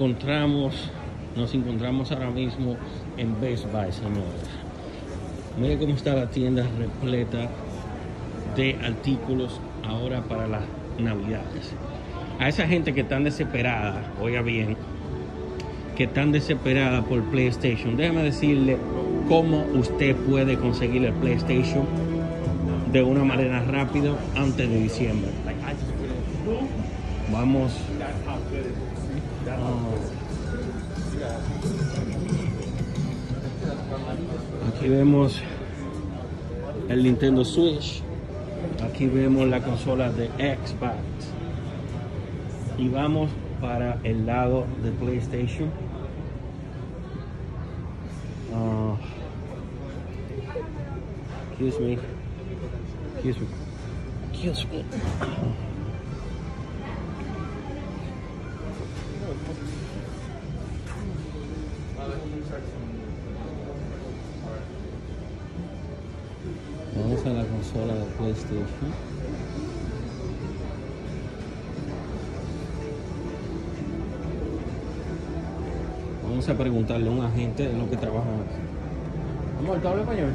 encontramos, nos encontramos ahora mismo en Best Buy, señores. Mire cómo está la tienda repleta de artículos ahora para las navidades. A esa gente que están desesperada, oiga bien, que están desesperada por PlayStation, déjame decirle cómo usted puede conseguir el PlayStation de una manera rápida antes de diciembre. Vamos. Aquí vemos el Nintendo Switch. Aquí vemos la consola de Xbox. Y vamos para el lado de PlayStation. Uh, excuse me. Excuse me. Excuse me. Vamos a la consola de PlayStation. Vamos a preguntarle a un agente de lo que trabaja aquí. Amor, ¿tú hablas español?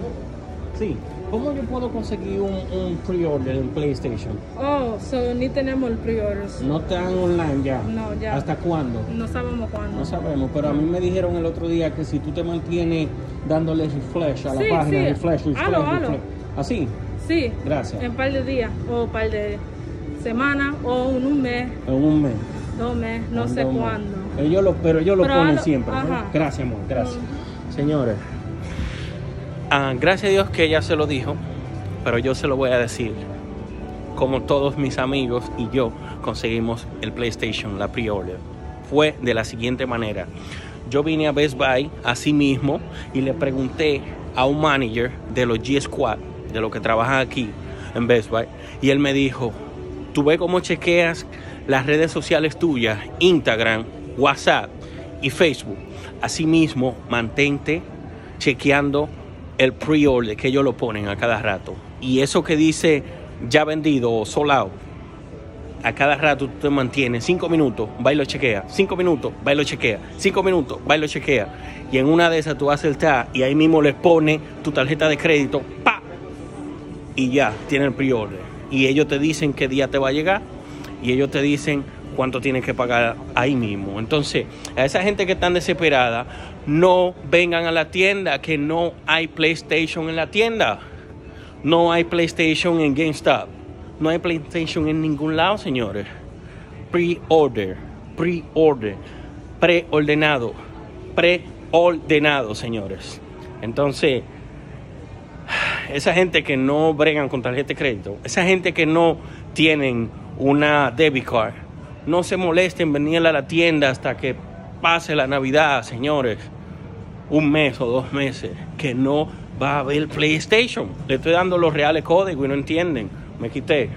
Sí. ¿Cómo yo puedo conseguir un, un pre-order en PlayStation? Oh, so ni tenemos el pre-orders. No están online ya. No, ya. ¿Hasta cuándo? No sabemos cuándo. No sabemos, pero a mí me dijeron el otro día que si tú te mantienes dándole refresh a la Sí, página, sí. refresh, refresh, Halo, halo. refresh. ¿Así? Sí. Gracias. En par de días, o un par de semanas, o en un mes, En un mes. dos meses, no sé un cuándo. Ellos lo, pero ellos lo Pero ponen halo- siempre. Gracias, amor. Gracias. Señores. Ah, gracias a Dios que ella se lo dijo, pero yo se lo voy a decir. Como todos mis amigos y yo conseguimos el PlayStation, la pre-order. Fue de la siguiente manera. Yo vine a Best Buy así mismo y le pregunté a un manager de los G Squad, de los que trabajan aquí en Best Buy, y él me dijo, tú ves cómo chequeas las redes sociales tuyas, Instagram, WhatsApp y Facebook. Asimismo, mantente chequeando el pre-order que ellos lo ponen a cada rato. Y eso que dice ya vendido o sold a cada rato tú te mantienes cinco minutos, va y lo chequea, cinco minutos, va y lo chequea, cinco minutos, va y lo chequea. Y en una de esas tú haces el tag y ahí mismo les pone tu tarjeta de crédito, pa, y ya, tiene el pre-order. Y ellos te dicen qué día te va a llegar y ellos te dicen cuánto tienes que pagar ahí mismo. Entonces, a esa gente que están desesperada, no vengan a la tienda, que no hay PlayStation en la tienda. No hay PlayStation en GameStop. No hay PlayStation en ningún lado, señores. Pre-order, pre-order, preordenado, preordenado, señores. Entonces, esa gente que no bregan con tarjeta de crédito, esa gente que no tienen una debit card, no se molesten en venir a la tienda hasta que pase la Navidad, señores. Un mes o dos meses, que no va a haber PlayStation. Le estoy dando los reales códigos y no entienden. Me quité.